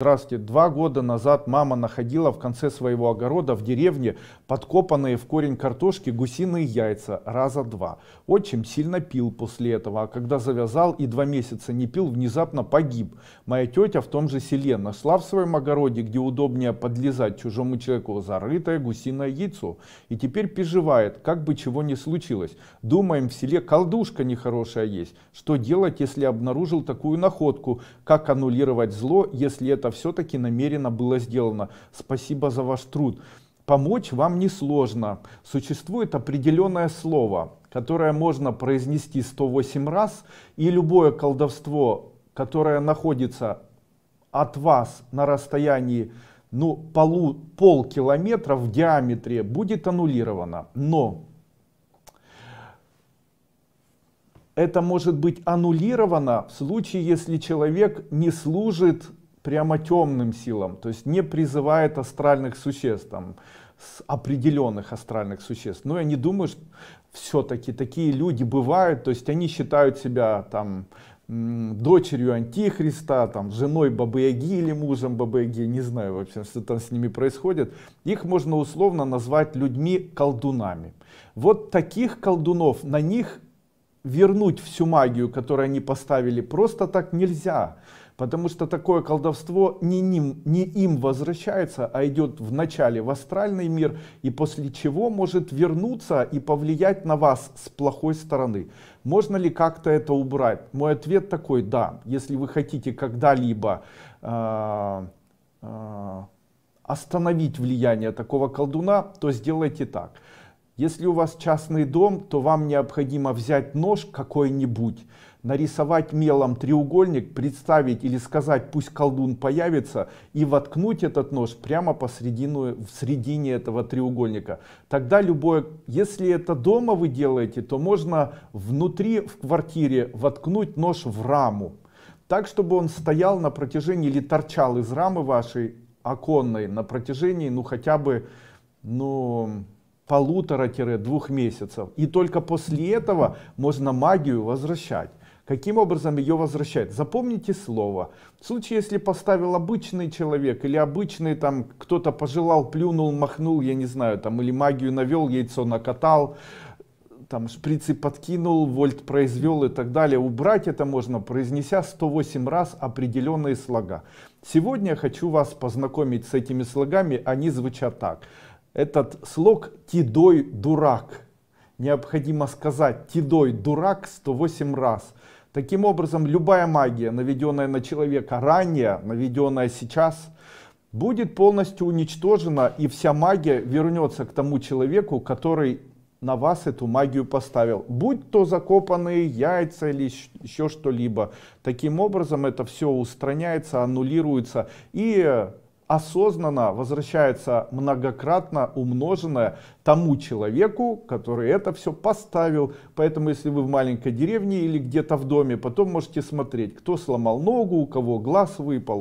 Здравствуйте. Два года назад мама находила в конце своего огорода в деревне подкопанные в корень картошки гусиные яйца раза два. Отчим сильно пил после этого, а когда завязал и два месяца не пил, внезапно погиб. Моя тетя в том же селе нашла в своем огороде, где удобнее подлезать чужому человеку, зарытое гусиное яйцо. И теперь переживает, как бы чего не случилось. Думаем, в селе колдушка нехорошая есть. Что делать, если обнаружил такую находку? Как аннулировать зло, если это все-таки намеренно было сделано. Спасибо за ваш труд. Помочь вам несложно. Существует определенное слово, которое можно произнести 108 раз, и любое колдовство, которое находится от вас на расстоянии ну, полу, полкилометра в диаметре, будет аннулировано. Но это может быть аннулировано в случае, если человек не служит прямо темным силам, то есть не призывает астральных существ, там, определенных астральных существ. Но я не думаю, что все-таки такие люди бывают, то есть они считают себя там дочерью Антихриста, там, женой Бабы-Яги или мужем Бабы-Яги, не знаю вообще, что там с ними происходит. Их можно условно назвать людьми-колдунами. Вот таких колдунов, на них вернуть всю магию, которую они поставили, просто так нельзя. Потому что такое колдовство не, ним, не им возвращается, а идет вначале в астральный мир, и после чего может вернуться и повлиять на вас с плохой стороны. Можно ли как-то это убрать? Мой ответ такой, да. Если вы хотите когда-либо э, э, остановить влияние такого колдуна, то сделайте так. Если у вас частный дом, то вам необходимо взять нож какой-нибудь, нарисовать мелом треугольник, представить или сказать, пусть колдун появится, и воткнуть этот нож прямо посередину, в середине этого треугольника. Тогда любое, если это дома вы делаете, то можно внутри в квартире воткнуть нож в раму. Так, чтобы он стоял на протяжении или торчал из рамы вашей оконной на протяжении, ну хотя бы, ну полутора-двух месяцев. И только после этого можно магию возвращать. Каким образом ее возвращать? Запомните слово. В случае, если поставил обычный человек или обычный там кто-то пожелал, плюнул, махнул, я не знаю, там или магию навел, яйцо накатал, там шприцы подкинул, вольт произвел и так далее. Убрать это можно, произнеся 108 раз определенные слога. Сегодня я хочу вас познакомить с этими слогами, они звучат так. Этот слог «тидой дурак» необходимо сказать «тидой дурак» 108 раз. Таким образом, любая магия, наведенная на человека ранее, наведенная сейчас, будет полностью уничтожена, и вся магия вернется к тому человеку, который на вас эту магию поставил. Будь то закопанные яйца или еще что-либо. Таким образом, это все устраняется, аннулируется. И осознанно возвращается многократно умноженное тому человеку, который это все поставил. Поэтому, если вы в маленькой деревне или где-то в доме, потом можете смотреть, кто сломал ногу, у кого глаз выпал.